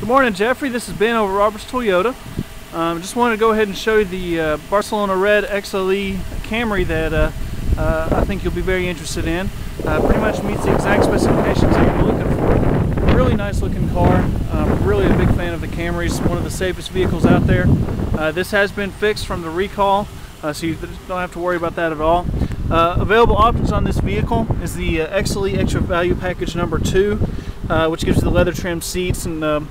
Good morning, Jeffrey. This is Ben over Roberts Toyota. Um, just wanted to go ahead and show you the uh, Barcelona Red XLE Camry that uh, uh, I think you'll be very interested in. Uh, pretty much meets the exact specifications that you're looking for. Really nice looking car. Um, really a big fan of the Camrys. One of the safest vehicles out there. Uh, this has been fixed from the recall, uh, so you don't have to worry about that at all. available options on this vehicle is the XLE Extra Value Package number two, which gives you the leather trim seats and um,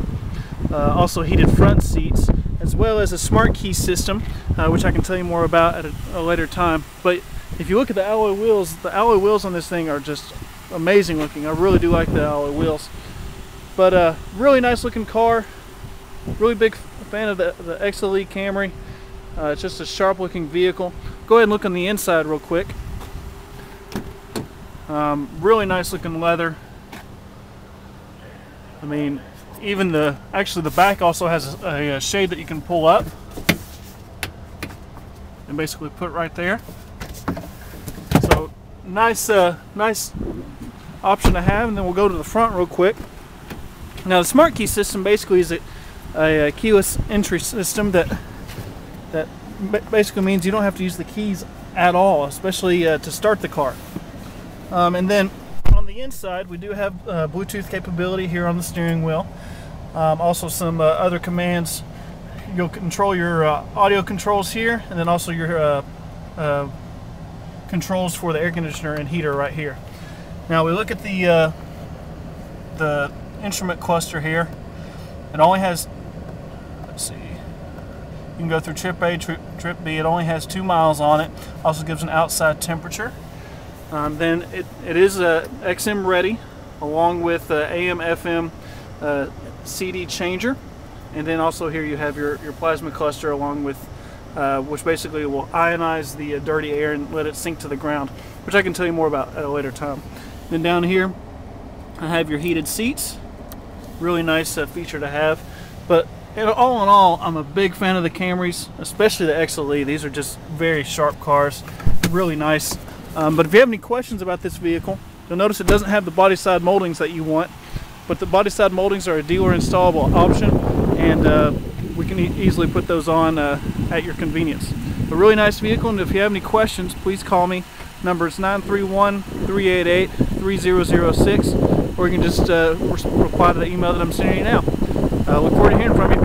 uh, also heated front seats, as well as a smart key system, uh, which I can tell you more about at a, a, later time. But if you look at the alloy wheels, the alloy wheels on this thing are just amazing looking. I really do like the alloy wheels. But uh, really nice looking car. Really big fan of the, the XLE Camry. Uh, it's just a sharp looking vehicle. Go ahead and look on the inside real quick. Um, really nice looking leather. I mean, even the actually the back also has a, a shade that you can pull up and basically put right there. So nice uh, nice option to have. And then we'll go to the front real quick. Now the smart key system basically is a, a, keyless entry system that that basically means you don't have to use the keys at all especially uh, to start the car. Um, and then inside, we do have uh, Bluetooth capability here on the steering wheel. Um, also some uh, other commands. You'll control your uh, audio controls here, and then also your uh, uh, controls for the air conditioner and heater right here. Now we look at the uh, the instrument cluster here. It only has, let's see, you can go through trip A, trip, trip B. It only has two miles on it. Also gives an outside temperature. Um, then it, it is a XM ready along with uh, AM FM uh, CD changer. And then also here you have your, your Plasmacluster along with uh, which basically will ionize the uh, dirty air and let it sink to the ground which I can tell you more about at a later time. Then down here I have your heated seats. Really nice uh, feature to have. But all in all I'm a big fan of the Camrys especially the XLE these are just very sharp cars. Really nice um, but if you have any questions about this vehicle, you'll notice it doesn't have the body side moldings that you want, but the body side moldings are a dealer installable option, and uh, we can e easily put those on uh, at your convenience. A really nice vehicle, and if you have any questions, please call me. Number is 931-388-3006, or you can just uh, reply to the email that I'm sending you now. I look forward to hearing from you.